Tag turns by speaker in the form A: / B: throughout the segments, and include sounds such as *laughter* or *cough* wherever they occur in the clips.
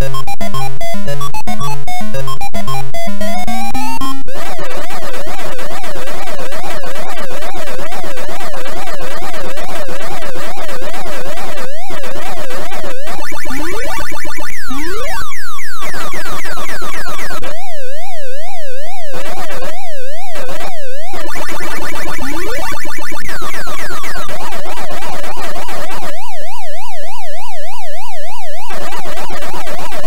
A: you you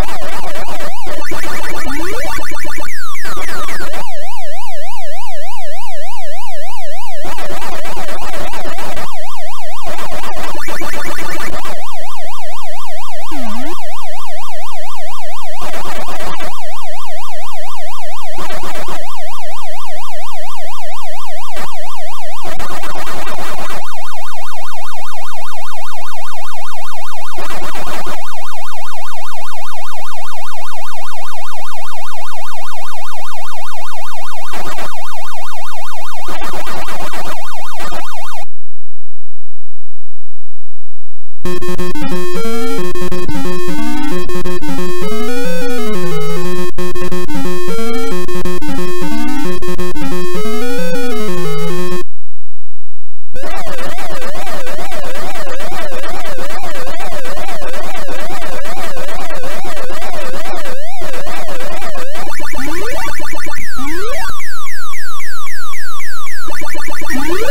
A: Thank you. you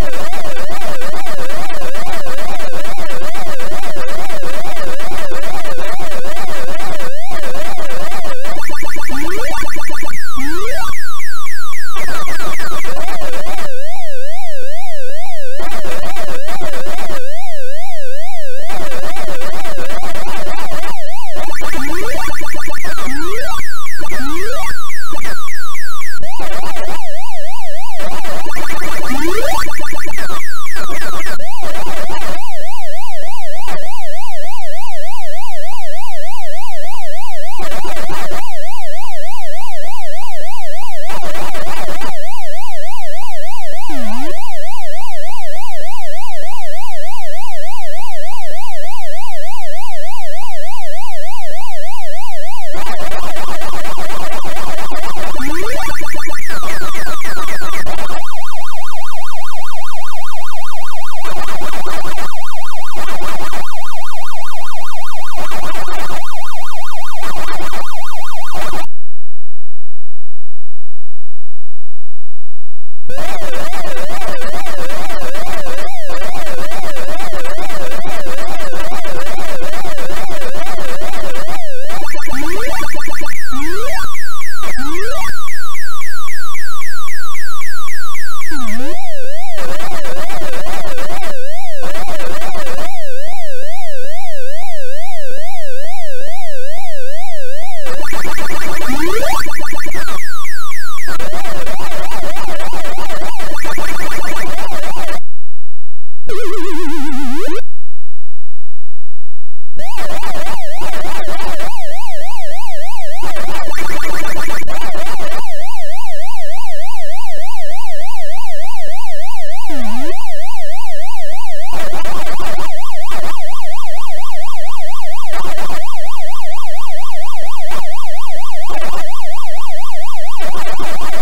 B: you Oh, Oh, *laughs* you